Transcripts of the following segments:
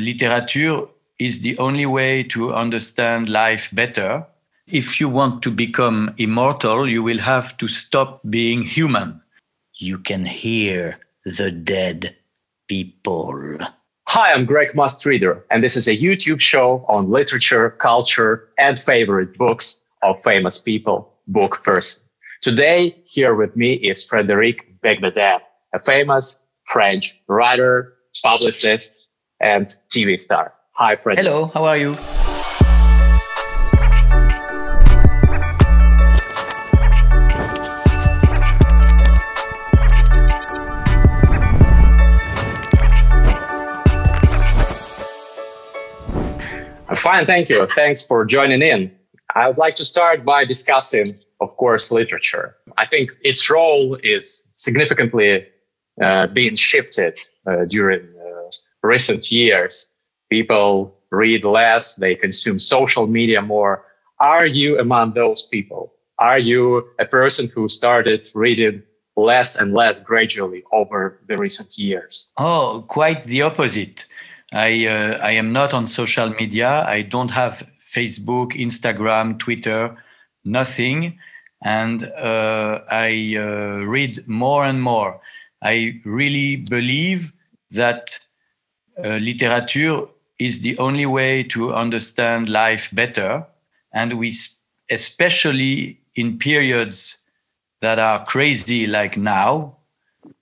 literature is the only way to understand life better. If you want to become immortal, you will have to stop being human. You can hear the dead people. Hi, I'm Greg Mustreader, and this is a YouTube show on literature, culture, and favorite books of famous people, book first. Today, here with me is Frederic Beigbeder, a famous French writer, publicist, and TV star. Hi, Fred. Hello, how are you? Fine, thank you. Thanks for joining in. I would like to start by discussing, of course, literature. I think its role is significantly uh, being shifted uh, during recent years. People read less, they consume social media more. Are you among those people? Are you a person who started reading less and less gradually over the recent years? Oh, quite the opposite. I, uh, I am not on social media. I don't have Facebook, Instagram, Twitter, nothing. And uh, I uh, read more and more. I really believe that uh, literature is the only way to understand life better. And we, especially in periods that are crazy like now,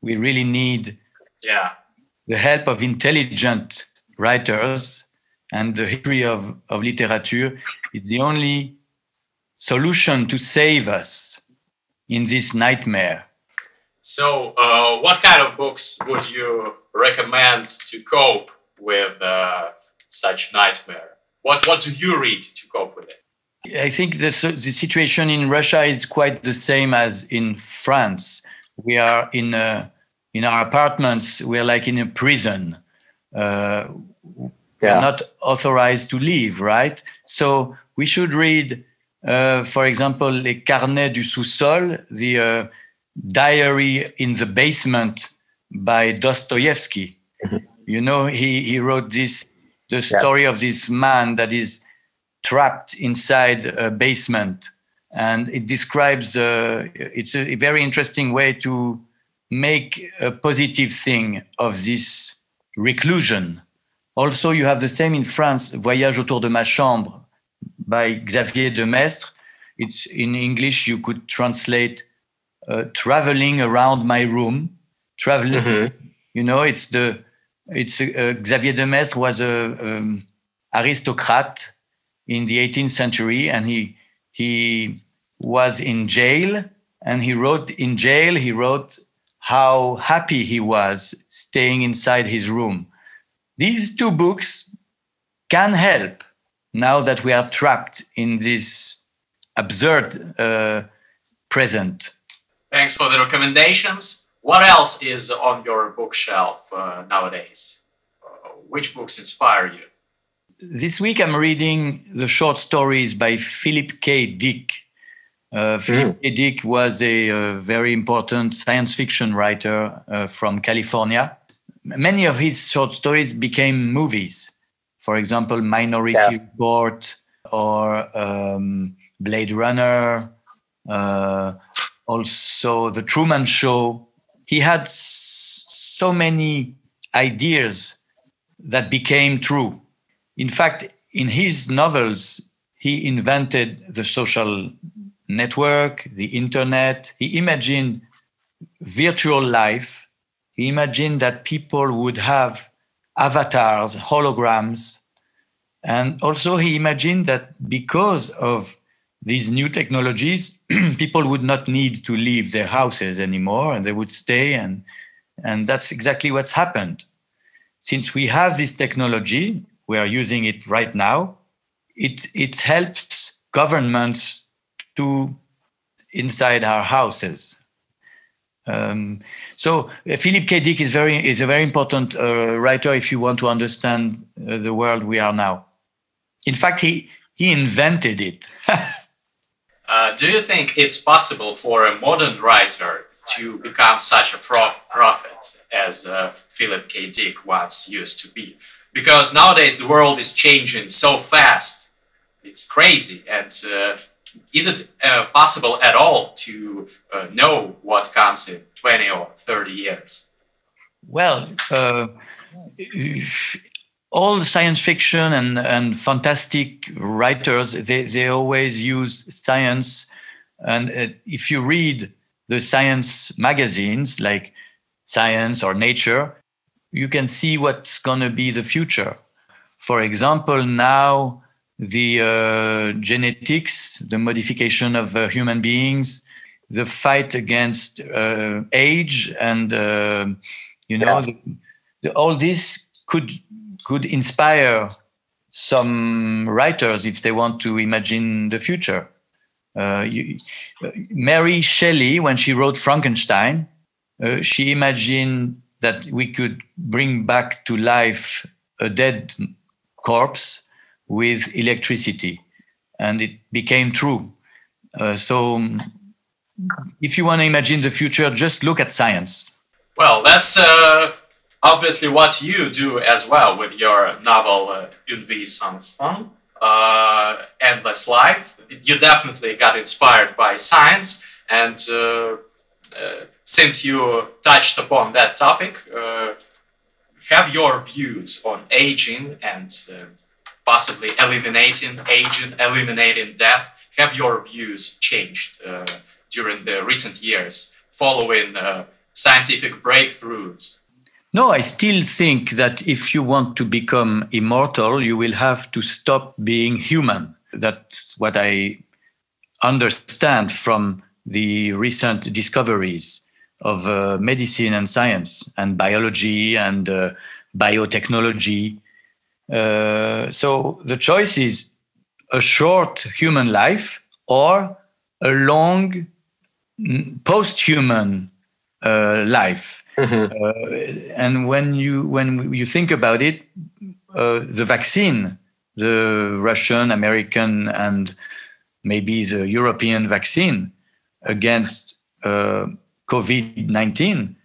we really need yeah. the help of intelligent writers and the history of, of literature is the only solution to save us in this nightmare. So, uh, what kind of books would you recommend to cope with uh, such nightmare? What What do you read to cope with it? I think the the situation in Russia is quite the same as in France. We are in a, in our apartments. We are like in a prison. Uh, yeah. not authorized to leave, right? So we should read, uh, for example, Les Carnets du sous-sol, the uh, diary in the basement by Dostoevsky. Mm-hmm. You know, he, he wrote this, the story yeah. of this man that is trapped inside a basement. And it describes, uh, it's a very interesting way to make a positive thing of this reclusion also, you have the same in France, Voyage autour de ma chambre by Xavier de Maistre. It's in English, you could translate uh, traveling around my room. Traveling, mm-hmm. you know, it's the, it's uh, Xavier de Maistre was a um, aristocrat in the 18th century and he, he was in jail and he wrote in jail, he wrote how happy he was staying inside his room these two books can help now that we are trapped in this absurd uh, present. Thanks for the recommendations. What else is on your bookshelf uh, nowadays? Uh, which books inspire you? This week I'm reading the short stories by Philip K. Dick. Uh, Philip mm. K. Dick was a, a, uh, very important science fiction writer uh, from California many of his short stories became movies. For example, Minority yeah. Report or um, Blade Runner, uh, also The Truman Show. He had so many ideas that became true. In fact, in his novels, he invented the social network, the internet. He imagined virtual life he imagined that people would have avatars, holograms. And also, he imagined that because of these new technologies, people would not need to leave their houses anymore and they would stay. And, and that's exactly what's happened. Since we have this technology, we are using it right now, it, it helps governments to inside our houses. Um, so uh, Philip K. Dick is very is a very important uh, writer if you want to understand uh, the world we are now. In fact, he he invented it. Uh, do you think it's possible for a modern writer to become such a prophet as uh, Philip K. Dick once used to be? because nowadays the world is changing so fast. It's crazy. And uh, is it uh, possible at all to uh, know what comes in 20 or 30 years? Well, all the science fiction and, and fantastic writers, they, they always use science. And if you read the science magazines like Science or Nature, you can see what's going to be the future. For example, now the uh, genetics, the modification of uh, human beings, the fight against uh, age, and uh, you know, yeah. the, the, all this could could inspire some writers if they want to imagine the future. Uh, you, Mary Shelley, when she wrote Frankenstein, uh, she imagined that we could bring back to life a dead corpse with electricity. And it became true. Uh, so, if you want to imagine the future, just look at science. Well, that's uh, obviously what you do as well with your novel uh, vie sans fin, uh, Endless Life. You definitely got inspired by science. And uh, uh since you touched upon that topic, uh, have your views on aging and uh, possibly eliminating aging, eliminating death, have your views changed during the recent years following scientific breakthroughs? No, I still think that if you want to become immortal, you will have to stop being human. That's what I understand from the recent discoveries of uh, medicine and science and biology and uh, biotechnology. Uh, so the choice is a short human life or a long post-human uh, life. Mm-hmm. Uh, and when you when you think about it, uh, the vaccine, the Russian, American, and maybe the European vaccine against COVID 19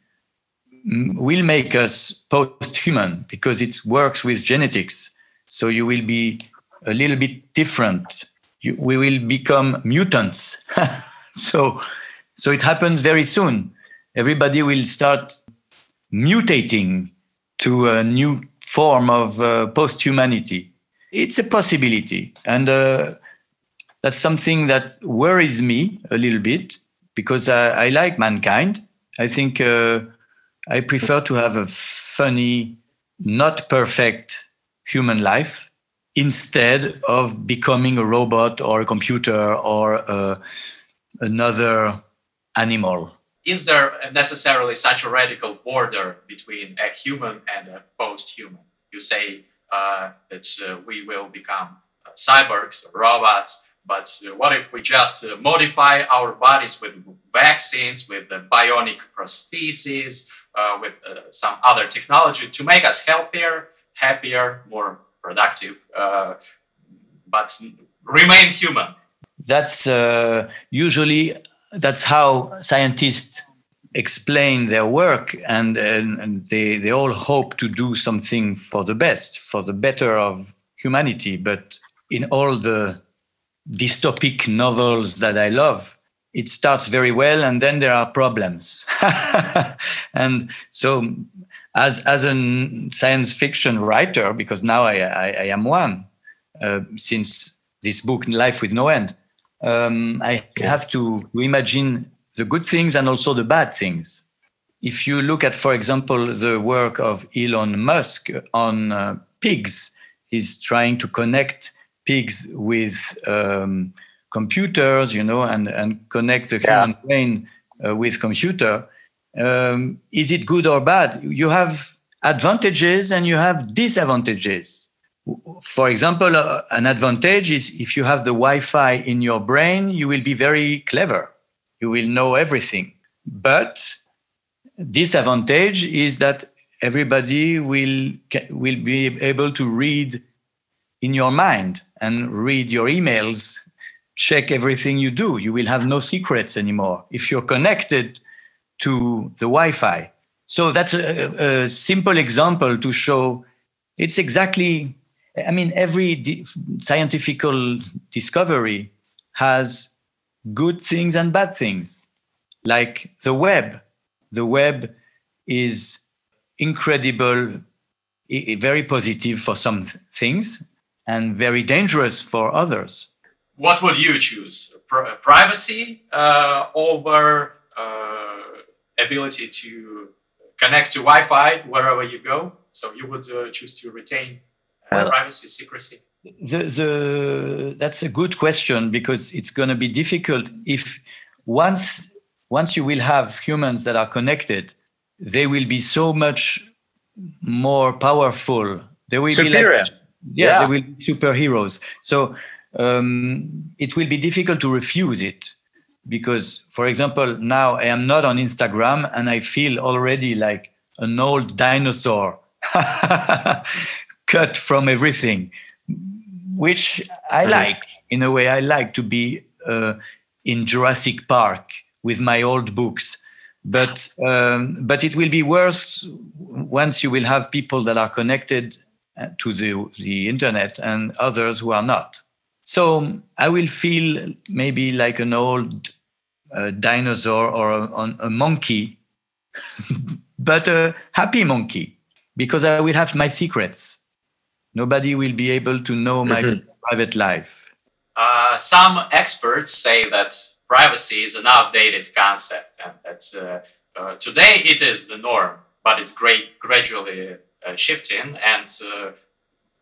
will make us post human because it works with genetics. So you will be a little bit different. You, we will become mutants. so, so it happens very soon. Everybody will start mutating to a new form of uh, post humanity. It's a possibility. And uh, that's something that worries me a little bit because I, I like mankind. I think uh, I prefer to have a funny, not perfect human life instead of becoming a robot or a computer or uh, another animal. Is there necessarily such a radical border between a human and a post human? You say uh, that uh, we will become uh, cyborgs, robots, but what if we just uh, modify our bodies with vaccines, with the bionic prostheses, uh, with some other technology to make us healthier, happier, more productive, but remain human? That's usually that's how scientists explain their work and, and, and they, they all hope to do something for the best for the better of humanity but in all the dystopic novels that I love, it starts very well and then there are problems. and so, as, as a science fiction writer, because now I, I, I am one uh, since this book, Life with No End, um, I have to imagine the good things and also the bad things. If you look at, for example, the work of Elon Musk on uh, pigs, he's trying to connect pigs with um, computers, you know, and, and connect the yeah. human brain uh, with computer. Um, is it good or bad? You have advantages and you have disadvantages. For example, uh, an advantage is if you have the Wi-Fi in your brain, you will be very clever. You will know everything. But disadvantage is that everybody will will be able to read in your mind and read your emails, check everything you do. You will have no secrets anymore if you're connected to the Wi Fi. So that's a, a, simple example to show it's exactly i mean every di- scientific discovery has good things and bad things. Like the web. The web is incredible very positive for some things and very dangerous for others. What would you choose? Privacy uh, over uh, ability to connect to wi-fi wherever you go? So you would uh, choose to retain uh, well, privacy, secrecy. The, the, that's a good question because it's going to be difficult if once once you will have humans that are connected, they will be so much more powerful. They will Superior. be like yeah, yeah. they will be superheroes. So um, it will be difficult to refuse it because, for example, now I am not on Instagram and I feel already like an old dinosaur cut from everything, which I like. In a way, I like to be uh, in Jurassic Park with my old books. But um, but it will be worse once you will have people that are connected uh, to the the internet and others who are not. So I will feel maybe like an old uh, dinosaur or a, a monkey, but a happy monkey because I will have my secrets. Nobody will be able to know my mm-hmm. private life. Uh, some experts say that privacy is an outdated concept and that uh, uh, today it is the norm, but it's great, gradually uh, shifting and uh,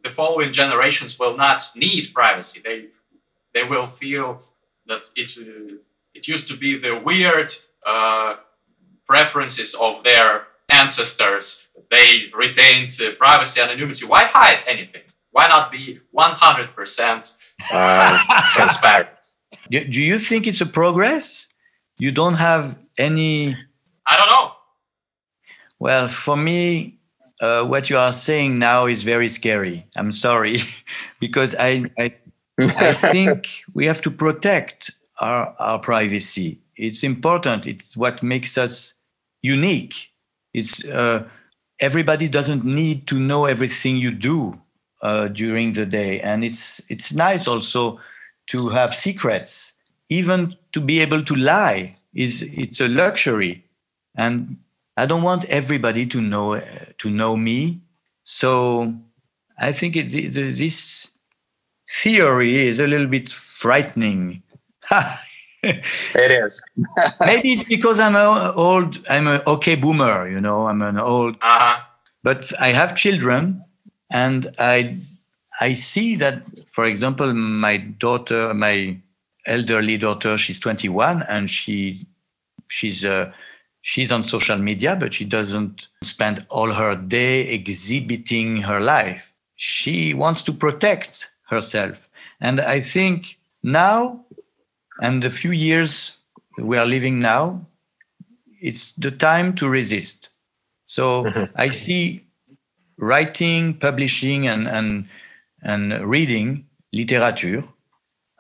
the following generations will not need privacy. They, they will feel that it, uh, it used to be the weird preferences of their ancestors they retained uh, privacy anonymity. Why hide anything? Why not be 100% uh, transparent? Do, do you think it's a progress? You don't have any i don't know. Well for me uh, what you are saying now is very scary. I'm sorry. Because i i, I think we have to protect our, our privacy. It's important. It's what makes us unique it's uh, everybody doesn't need to know everything you do uh, during the day, and it's it's nice also to have secrets. Even to be able to lie is it's a luxury, and I don't want everybody to know to know me. So I think this theory is a little bit frightening. it is. Maybe it's because I'm an old, I'm an okay boomer, you know, I'm an old, uh-huh. but I have children and I, I see that, for example, my daughter, my elderly daughter, she's 21 and she, she's, uh, she's on social media, but she doesn't spend all her day exhibiting her life. She wants to protect herself. And I think now and the few years we are living now, it's the time to resist. So mm-hmm. I see writing, publishing, and, and, and reading literature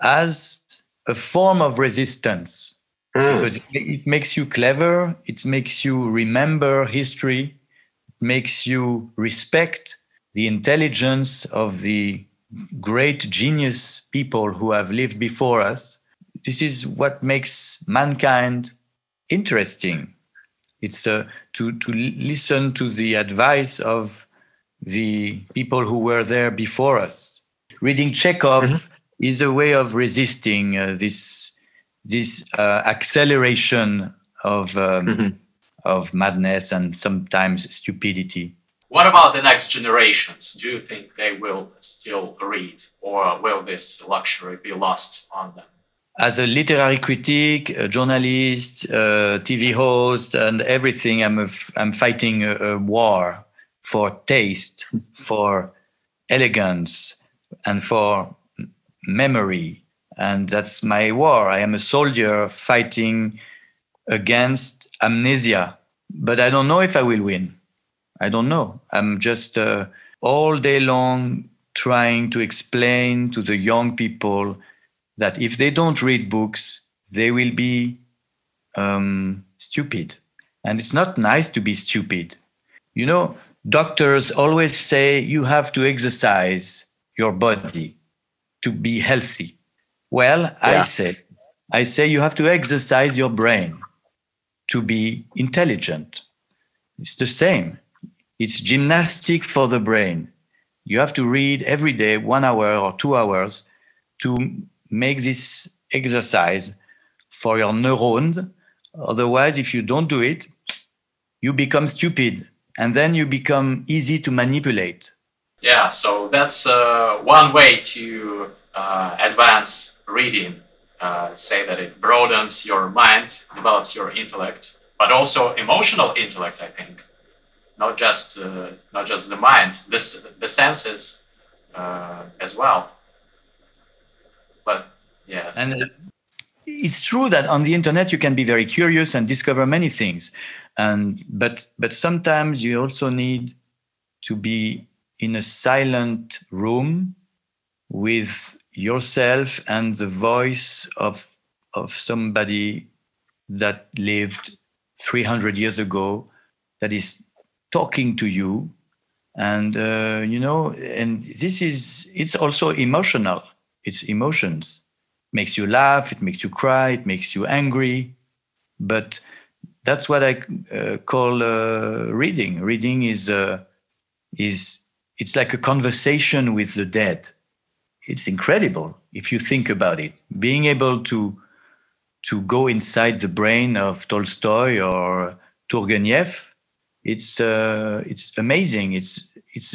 as a form of resistance mm. because it, it, makes you clever, it makes you remember history, it makes you respect the intelligence of the great genius people who have lived before us this is what makes mankind interesting. It's uh, to, to listen to the advice of the people who were there before us. Reading Chekhov mm-hmm. is a way of resisting uh, this, this uh, acceleration of, um, mm-hmm. of madness and sometimes stupidity. What about the next generations? Do you think they will still read, or will this luxury be lost on them? As a literary critic, a journalist, a TV host, and everything, I'm, a, I'm fighting a, a war for taste, for elegance, and for memory. And that's my war. I am a soldier fighting against amnesia, but I don't know if I will win. I don't know. I'm just uh, all day long trying to explain to the young people that if they don't read books, they will be um, stupid. And it's not nice to be stupid. You know, doctors always say you have to exercise your body to be healthy. Well, yeah. I say, I say you have to exercise your brain to be intelligent. It's the same. It's gymnastic for the brain. You have to read every day, one hour or two hours, to make this exercise for your neurons. Otherwise, if you don't do it, you become stupid and then you become easy to manipulate. Yeah, so that's uh, one way to uh, advance reading. Uh, say that it broadens your mind, develops your intellect, but also emotional intellect. I think, not just uh, not just the mind, this the senses uh, as well. But yes, and it's true that on the internet you can be very curious and discover many things. And but but sometimes you also need to be in a silent room with yourself and the voice of of somebody that lived 300 years ago that is talking to you. And uh, you know and this is it's also emotional it's emotions It makes you laugh, it makes you cry, it makes you angry. But that's what I uh, call uh, reading. Reading is uh, is it's like a conversation with the dead. It's incredible if you think about it. Being able to to go inside the brain of Tolstoy or Turgenev, it's uh, it's amazing. It's it's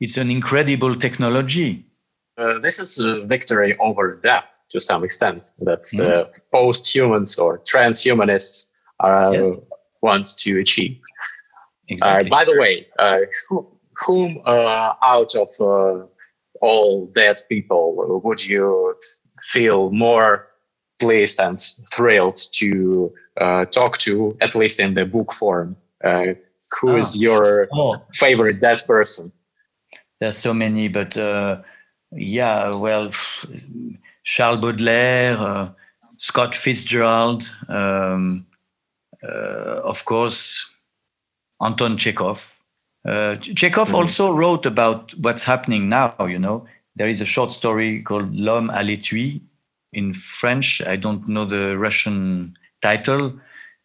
it's an incredible technology. Uh, this is a victory over death to some extent that mm. uh, post-humans or transhumanists are, uh, yes. want to achieve. Exactly. Uh, by the way, uh, who, whom uh, out of uh, all dead people would you feel more pleased and thrilled to talk to, at least in the book form? who oh. is your oh. favorite dead person? There's so many, but yeah, well, Charles Baudelaire, uh, Scott Fitzgerald, um, uh, of course, Anton Chekhov. Uh, Chekhov mm-hmm. also wrote about what's happening now. You know, there is a short story called L'homme à l'étui in French. I don't know the Russian title.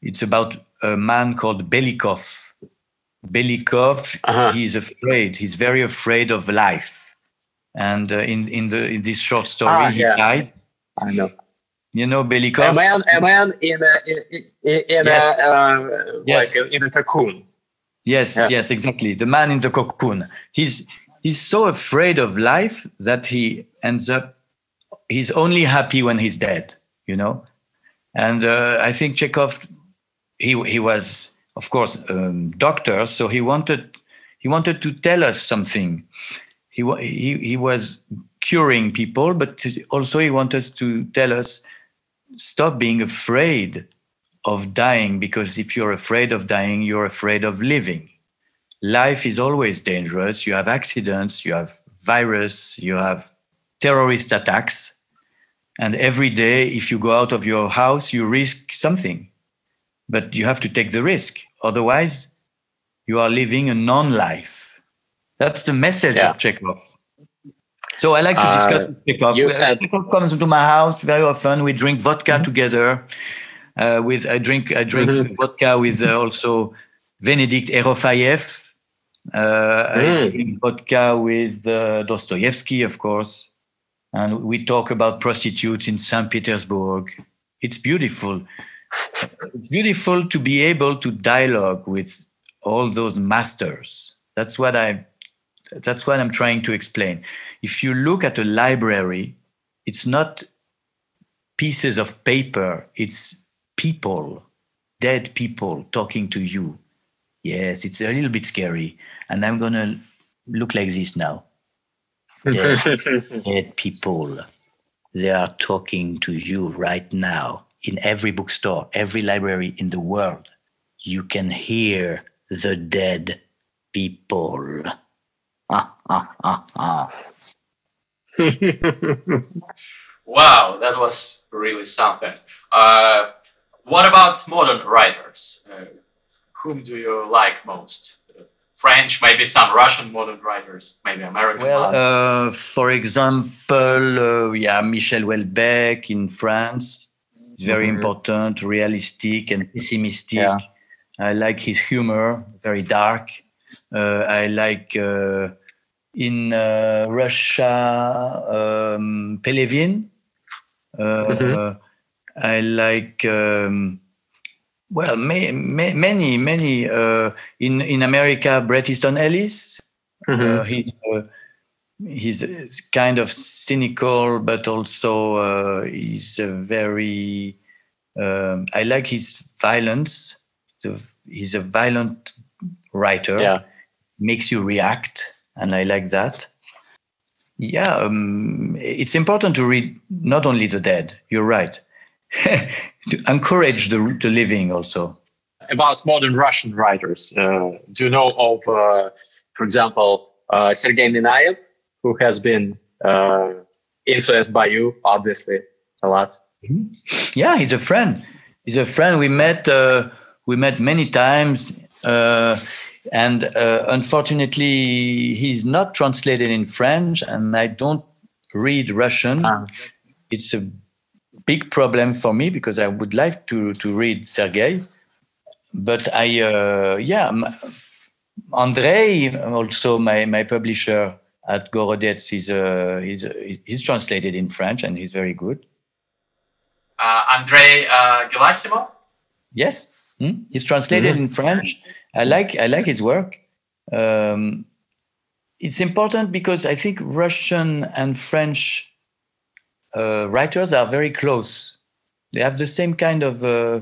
It's about a man called Belikov. Belikov, uh-huh. he's afraid. He's very afraid of life and uh, in in the in this short story ah, he died. I know. You know Belikov. A man, a man in a in, in yes. a uh, yes. like in a cocoon. Yes, yeah. yes, exactly. The man in the cocoon. He's he's so afraid of life that he ends up. He's only happy when he's dead. You know, and uh, I think Chekhov. He he was of course um, doctor, so he wanted he wanted to tell us something he, he, was curing people, but also he wanted us to tell us stop being afraid of dying because if you're afraid of dying, you're afraid of living. Life is always dangerous. You have accidents, you have virus, you have terrorist attacks. And every day, if you go out of your house, you risk something. But you have to take the risk. Otherwise, you are living a non life. That's the message yeah. of Chekhov. So I like to discuss uh, Chekhov. Said- Chekhov comes to my house very often. We drink vodka mm-hmm. together. Uh, with I drink I drink mm-hmm. vodka with uh, also Venedikt Erofeyev. Uh, mm. I drink vodka with uh, Dostoevsky, of course, and we talk about prostitutes in St. Petersburg. It's beautiful. it's beautiful to be able to dialogue with all those masters. That's what I that's what I'm trying to explain. If you look at a library, it's not pieces of paper, it's people, dead people talking to you. Yes, it's a little bit scary. And I'm going to look like this now. Dead, dead people. They are talking to you right now in every bookstore, every library in the world. You can hear the dead people. wow, that was really something. Uh, what about modern writers? Uh, whom do you like most? French, maybe some Russian modern writers, maybe American Well, ones. uh, for example, uh, yeah, Michel Houellebecq in France is very Mhm. important, realistic and pessimistic. Yeah. I like his humor, very dark. Uh, I like uh, in uh, Russia um, Pelevin. Uh, Mhm. I like um, well ma- ma- many many uh, in in America Bret Easton Ellis. Mhm. Uh, he's, uh, he's uh, kind of cynical, but also uh, he's a very. Um, I like his violence. He's a violent writer. yeah. Makes you react, and I like that. Yeah, um, it's important to read not only the dead. You're right. to encourage the, the living also. About modern Russian writers, uh, do you know of, uh, for example, uh, Sergei Minayev, who has been uh, influenced by you, obviously, a lot? Yeah, he's a friend. He's a friend. We met. Uh, we met many times, uh, and uh, unfortunately, he's not translated in French, and I don't read Russian. Ah. It's a big problem for me because I would like to to read Sergei, but I uh, yeah, m- Andrei also my my publisher at Gorodets is uh, he's he's translated in French and he's very good. Uh, Andrei uh, Gerasimov? Yes, Hmm? he's translated in French. I like I like his work. Um, it's important because I think Russian and French uh, writers are very close. They have the same kind of uh,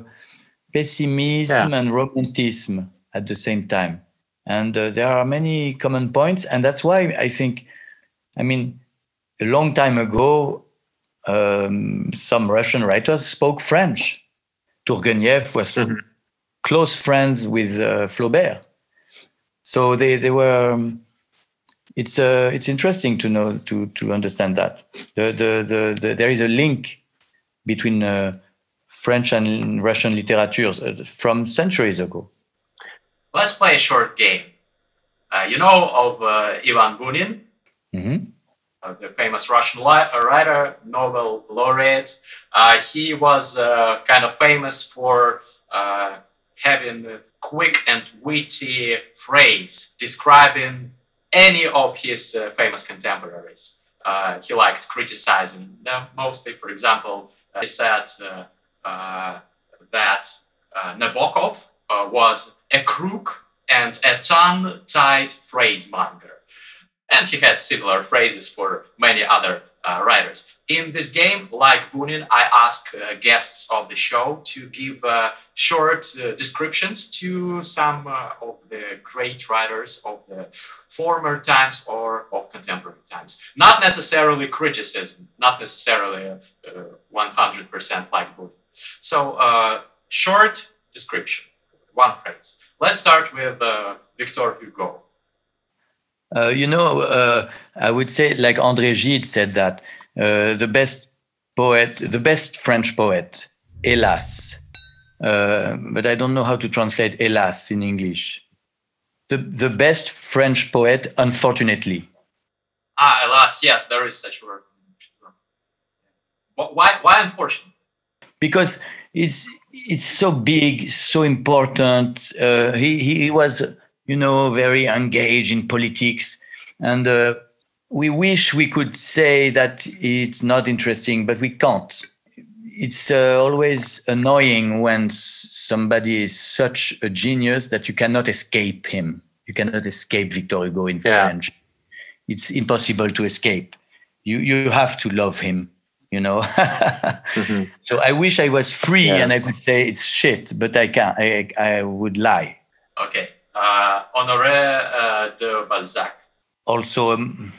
pessimism and romanticism at the same time, and uh, there are many common points. And that's why I think, I mean, a long time ago, um, some Russian writers spoke French. Turgenev was Mhm. Close friends with uh, Flaubert, so they they were. um, it's uh, it's interesting to know to to understand that the the the, the there is a link between uh, French and Russian literatures uh, from centuries ago. Let's play a short game. Uh, you know of uh, Ivan Bunin, Mhm. uh, the famous Russian li- writer, Nobel laureate. Uh, he was uh, kind of famous for uh, having a quick and witty phrase describing any of his uh, famous contemporaries. Uh, he liked criticizing them mostly. For example, uh, he said uh, uh, that Nabokov was a crook and a tongue-tied phrasemonger and he had similar phrases for many other writers. In this game, like Bunin, I ask uh, guests of the show to give uh, short uh, descriptions to some uh, of the great writers of the former times or of contemporary times. Not necessarily criticism, not necessarily uh, 100% like Bunin. So, uh, short description, one phrase. Let's start with uh, Victor Hugo. Uh, you know, uh, I would say, like André Gide said that uh, the best poet, the best French poet, hélas, uh, but I don't know how to translate hélas in English. The, the best French poet, unfortunately. Ah, alas, yes, there is such a word. Why, why unfortunate? because it's it's so big, so important. Uh, he he was, you know, very engaged in politics, and uh, we wish we could say that it's not interesting, but we can't. It's uh, always annoying when somebody is such a genius that you cannot escape him. You cannot escape Victor Hugo in Yeah. French. It's impossible to escape. You you have to love him. You know. Mhm. So I wish I was free Yeah. and I could say it's shit, but I can't. I, I would lie. Okay. Uh, Honoré uh, de Balzac. Also, um,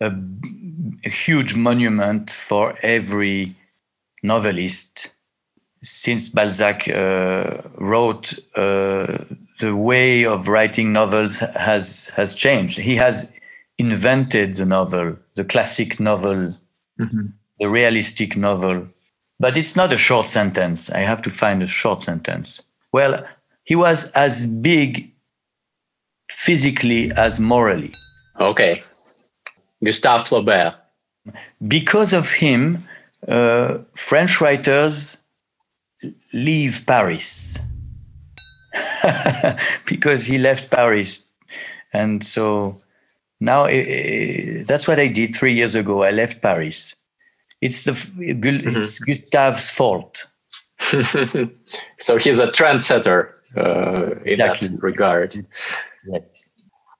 a, a huge monument for every novelist. Since Balzac uh, wrote, uh, the way of writing novels has has changed. He has invented the novel, the classic novel, Mhm. the realistic novel. But it's not a short sentence. I have to find a short sentence. Well, he was as big physically as morally. Okay. Gustave Flaubert. Because of him, uh, French writers leave Paris because he left Paris. And so now uh, that's what I did three years ago. I left Paris. It's, the, mm-hmm. it's Gustave's fault. so he's a trendsetter uh, in exactly. that regard. Yes.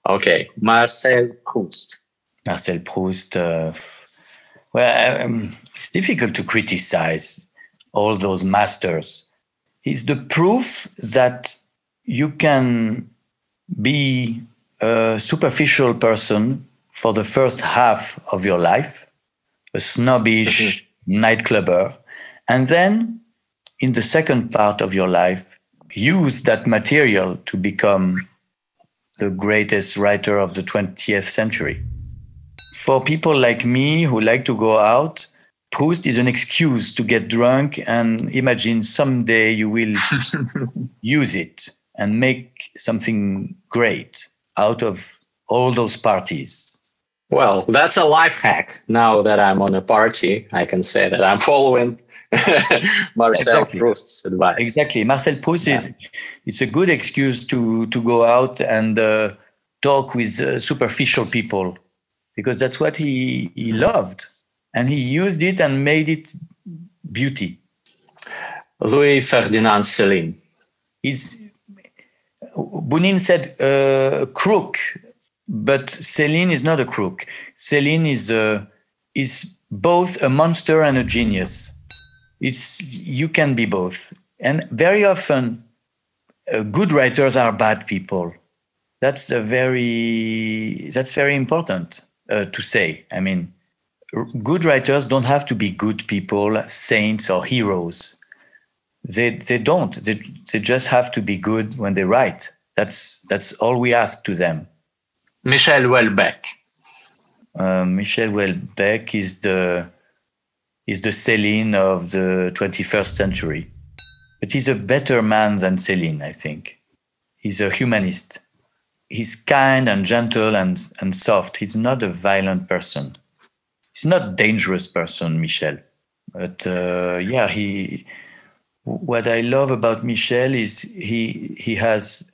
Okay. Marcel Proust. Marcel Proust. Uh, well, um, it's difficult to criticize all those masters. It's the proof that you can be a superficial person for the first half of your life, a snobbish mm-hmm. nightclubber, and then in the second part of your life, use that material to become the greatest writer of the 20th century. For people like me who like to go out, Proust is an excuse to get drunk and imagine someday you will use it and make something great out of all those parties. Well, that's a life hack. Now that I'm on a party, I can say that I'm following Marcel exactly. Proust's advice. Exactly. Marcel Proust yeah. is it's a good excuse to to go out and uh, talk with uh, superficial people because that's what he he loved and he used it and made it beauty. Louis Ferdinand Céline. He's, Bunin said uh, crook, but Céline is not a crook. Céline is a, is both a monster and a genius. It's you can be both, and very often, uh, good writers are bad people. That's a very that's very important uh, to say. I mean, good writers don't have to be good people, saints or heroes. They they don't. They they just have to be good when they write. That's that's all we ask to them. Michel Houellebecq. Uh, Michel Houellebecq is the is the Céline of the 21st century. But he's a better man than Céline, I think. He's a humanist. He's kind and gentle and, and soft. He's not a violent person he's not dangerous person, Michel. But uh, yeah, he. What I love about Michel is he he has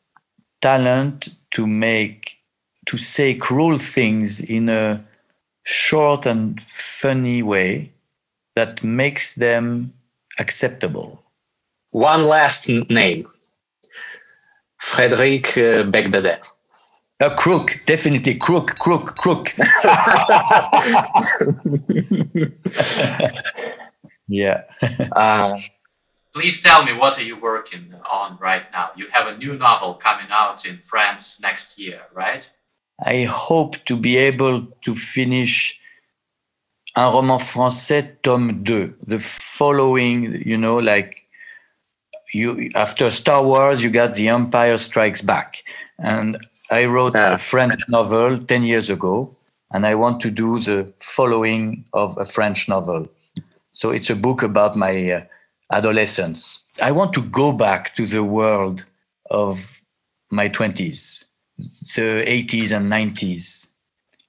talent to make to say cruel things in a short and funny way that makes them acceptable. One last name, Frédéric uh, Beigbeder. A crook, definitely crook, crook, crook. yeah. Uh, Please tell me what are you working on right now? You have a new novel coming out in France next year, right? I hope to be able to finish un roman français tome 2 the following you know like you after star wars you got the empire strikes back and I wrote yeah. a French novel 10 years ago, and I want to do the following of a French novel. So it's a book about my uh, adolescence. I want to go back to the world of my 20s, the 80s and 90s.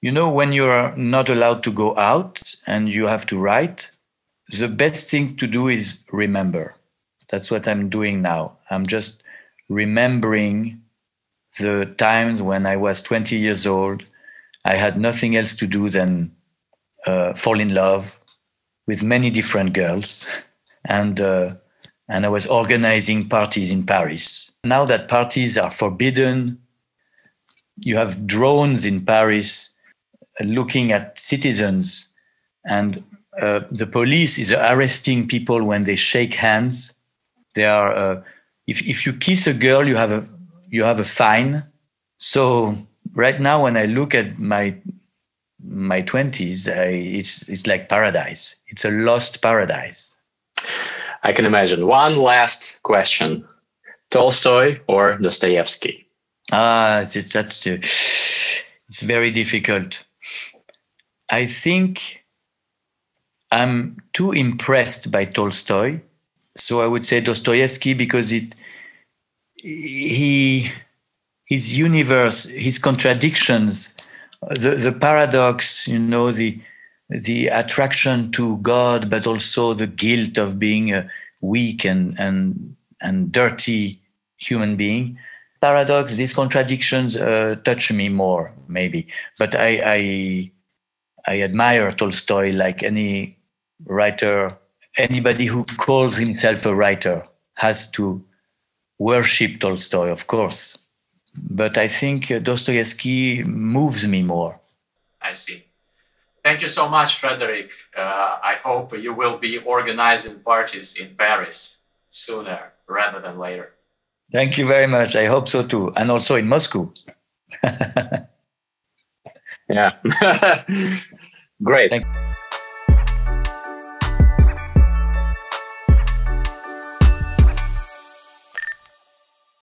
You know, when you're not allowed to go out and you have to write, the best thing to do is remember. That's what I'm doing now. I'm just remembering the times when I was 20 years old, I had nothing else to do than uh, fall in love with many different girls, and uh, and I was organizing parties in Paris. Now that parties are forbidden, you have drones in Paris looking at citizens, and uh, the police is arresting people when they shake hands. They are uh, if if you kiss a girl, you have a you have a fine. So right now, when I look at my my twenties, it's it's like paradise. It's a lost paradise. I can imagine. One last question: Tolstoy or Dostoevsky? Ah, it's, that's too, it's very difficult. I think I'm too impressed by Tolstoy, so I would say Dostoevsky because it he his universe, his contradictions, the, the paradox, you know, the the attraction to God, but also the guilt of being a weak and and and dirty human being. Paradox, these contradictions uh, touch me more, maybe. But I, I I admire Tolstoy like any writer. Anybody who calls himself a writer has to worship Tolstoy, of course. But I think Dostoevsky moves me more. I see. Thank you so much, Frederic. Uh, I hope you will be organizing parties in Paris sooner rather than later. Thank you very much. I hope so too. And also in Moscow. yeah. Great. Thank